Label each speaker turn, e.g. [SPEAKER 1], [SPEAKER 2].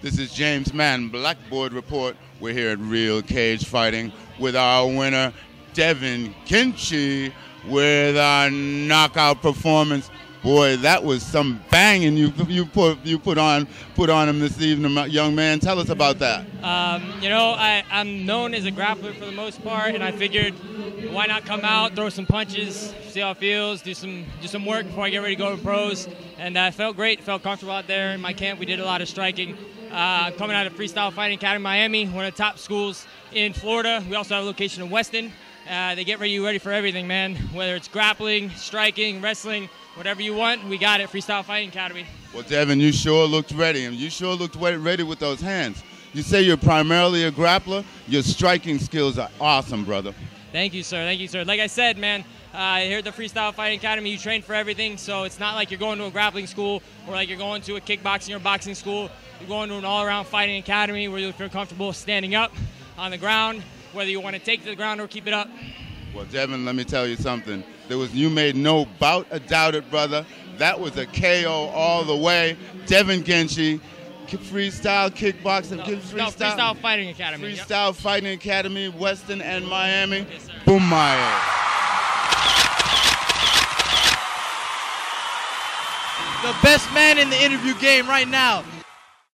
[SPEAKER 1] This is James Mann, Blackboard Report. We're here at Real Cage Fighting with our winner, Davin Genchi, with our knockout performance. Boy, that was some banging you you put you put on put on him this evening, young man. Tell us about that.
[SPEAKER 2] Um, you know, I, I'm known as a grappler for the most part, and I figured why not come out, throw some punches, see how it feels, do some do some work before I get ready to go to pros. And I uh, felt great, felt comfortable out there in my camp. We did a lot of striking. Uh, coming out of Freestyle Fighting Academy Miami, one of the top schools in Florida. We also have a location in Weston. Uh, they get ready, ready for everything, man. Whether it's grappling, striking, wrestling, whatever you want, we got it. Freestyle Fighting Academy.
[SPEAKER 1] Well, Davin, you sure looked ready, and you sure looked ready with those hands. You say you're primarily a grappler. Your striking skills are awesome, brother.
[SPEAKER 2] Thank you, sir. Thank you, sir. Like I said, man, uh, here at the Freestyle Fighting Academy, you train for everything. So it's not like you're going to a grappling school or like you're going to a kickboxing or boxing school. You're going to an all-around fighting academy where you feel comfortable standing up on the ground, whether you want to take to the ground or keep it up.
[SPEAKER 1] Well, Davin, let me tell you something. There was you made no bout a doubt it, brother. That was a KO all the way. Davin Genchi, freestyle kickboxing,
[SPEAKER 2] no,
[SPEAKER 1] freestyle,
[SPEAKER 2] no, freestyle fighting academy.
[SPEAKER 1] Freestyle
[SPEAKER 2] yep.
[SPEAKER 1] fighting academy, Weston and Miami. Yes, Boom, Meyer.
[SPEAKER 3] The best man in the interview game right now.